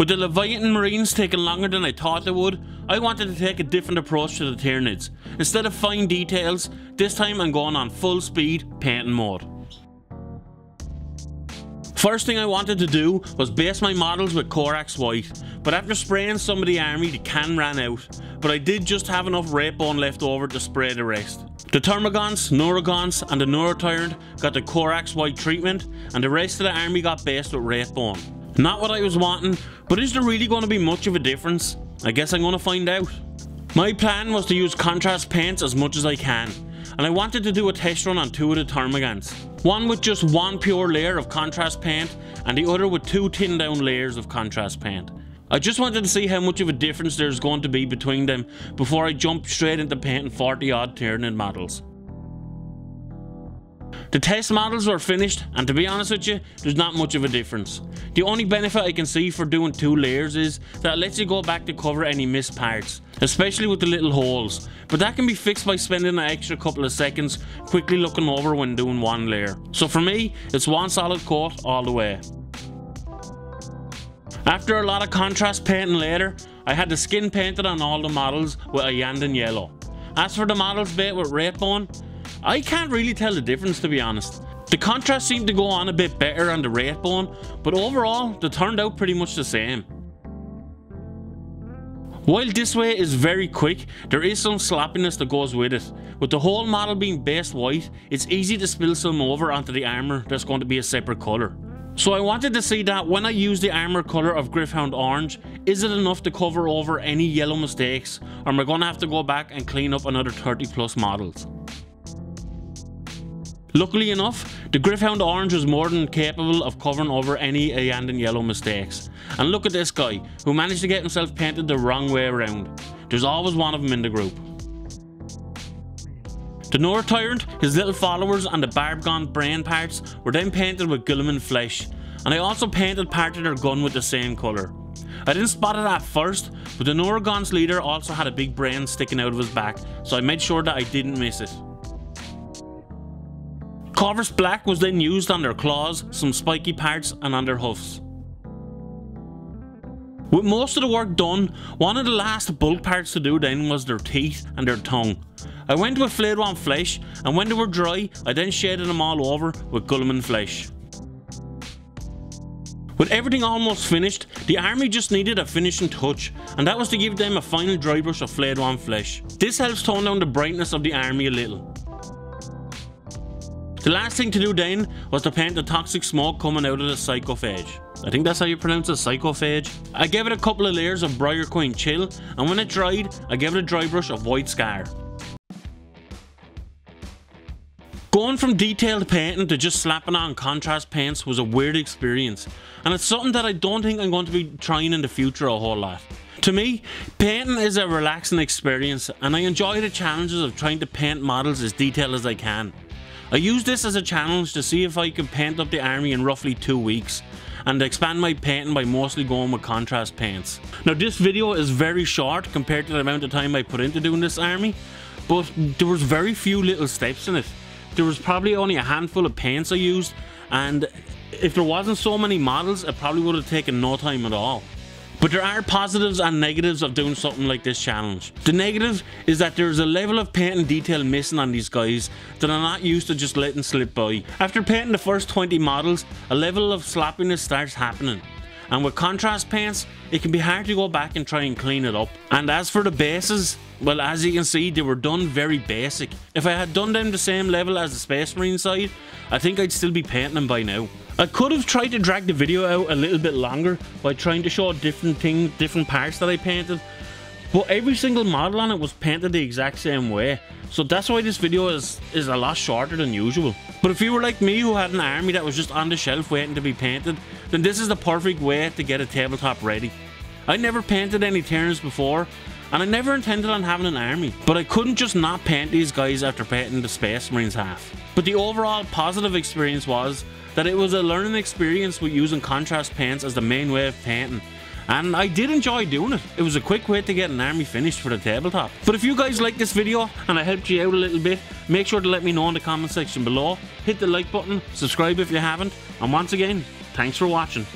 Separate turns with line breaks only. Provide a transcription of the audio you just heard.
With the Leviathan Marines taking longer than I thought they would, I wanted to take a different approach to the Tyranids. Instead of fine details, this time I'm going on full speed painting mode. First thing I wanted to do was base my models with Corax White, but after spraying some of the army the can ran out, but I did just have enough Wraithbone left over to spray the rest. The Termagants, Neurogaunts and the Neurotyrant got the Corax White treatment and the rest of the army got based with Wraithbone. Not what I was wanting, but is there really going to be much of a difference? I guess I'm going to find out. My plan was to use contrast paints as much as I can, and I wanted to do a test run on two of the Termagants. One with just one pure layer of contrast paint and the other with two tin down layers of contrast paint. I just wanted to see how much of a difference there's going to be between them before I jump straight into painting 40 odd Tyranid models. The test models were finished and to be honest with you, there's not much of a difference. The only benefit I can see for doing two layers is that it lets you go back to cover any missed parts, especially with the little holes, but that can be fixed by spending an extra couple of seconds quickly looking over when doing one layer. So for me, it's one solid coat all the way. After a lot of contrast painting later, I had the skin painted on all the models with a Iyanden yellow. As for the models bait with Wraithbone, I can't really tell the difference to be honest. The contrast seemed to go on a bit better on the Wraithbone, but overall they turned out pretty much the same. While this way is very quick, there is some sloppiness that goes with it. With the whole model being base white, it's easy to spill some over onto the armour that's going to be a separate colour. So I wanted to see that when I use the armour colour of Gryph-hound Orange, is it enough to cover over any yellow mistakes or am I going to have to go back and clean up another 30 plus models? Luckily enough, the Gryph-hound Orange was more than capable of covering over any Iyanden Yellow mistakes. And look at this guy, who managed to get himself painted the wrong way around. There's always one of them in the group. The Neurotyrant, his little followers and the Barbgaunt brain parts were then painted with Guilliman flesh, and I also painted part of their gun with the same colour. I didn't spot it at first, but the Neurogaunt's leader also had a big brain sticking out of his back, so I made sure that I didn't miss it. Corvus Black was then used on their claws, some spiky parts and on their hoofs. With most of the work done, one of the last bulk parts to do then was their teeth and their tongue. I went with flayed one flesh and when they were dry, I then shaded them all over with Guilliman flesh. With everything almost finished, the army just needed a finishing touch, and that was to give them a final dry brush of flayed one flesh. This helps tone down the brightness of the army a little. The last thing to do then was to paint the toxic smoke coming out of the psychophage. I think that's how you pronounce it, psychophage. I gave it a couple of layers of Briar Queen Chill and when it dried, I gave it a dry brush of White Scar. Going from detailed painting to just slapping on contrast paints was a weird experience and it's something that I don't think I'm going to be trying in the future a whole lot. To me, painting is a relaxing experience and I enjoy the challenges of trying to paint models as detailed as I can. I used this as a challenge to see if I could paint up the army in roughly 2 weeks and expand my painting by mostly going with contrast paints. Now this video is very short compared to the amount of time I put into doing this army, but there was very few little steps in it. There was probably only a handful of paints I used and if there wasn't so many models it probably would have taken no time at all. But there are positives and negatives of doing something like this challenge. The negative is that there's a level of paint and detail missing on these guys that I'm not used to just letting slip by. After painting the first 20 models, a level of sloppiness starts happening. And with contrast paints, it can be hard to go back and try and clean it up. And as for the bases, well as you can see they were done very basic. If I had done them the same level as the Space Marine side, I think I'd still be painting them by now. I could have tried to drag the video out a little bit longer by trying to show different things, different parts that I painted. But every single model on it was painted the exact same way. So that's why this video is, is a lot shorter than usual. But if you were like me who had an army that was just on the shelf waiting to be painted, then this is the perfect way to get a tabletop ready. I never painted any Tyranids before, and I never intended on having an army, but I couldn't just not paint these guys after painting the Space Marines half. But the overall positive experience was that it was a learning experience with using contrast paints as the main way of painting. And I did enjoy doing it. It was a quick way to get an army finished for the tabletop. But if you guys like this video and I helped you out a little bit, make sure to let me know in the comment section below. Hit the like button, subscribe if you haven't, and once again, thanks for watching.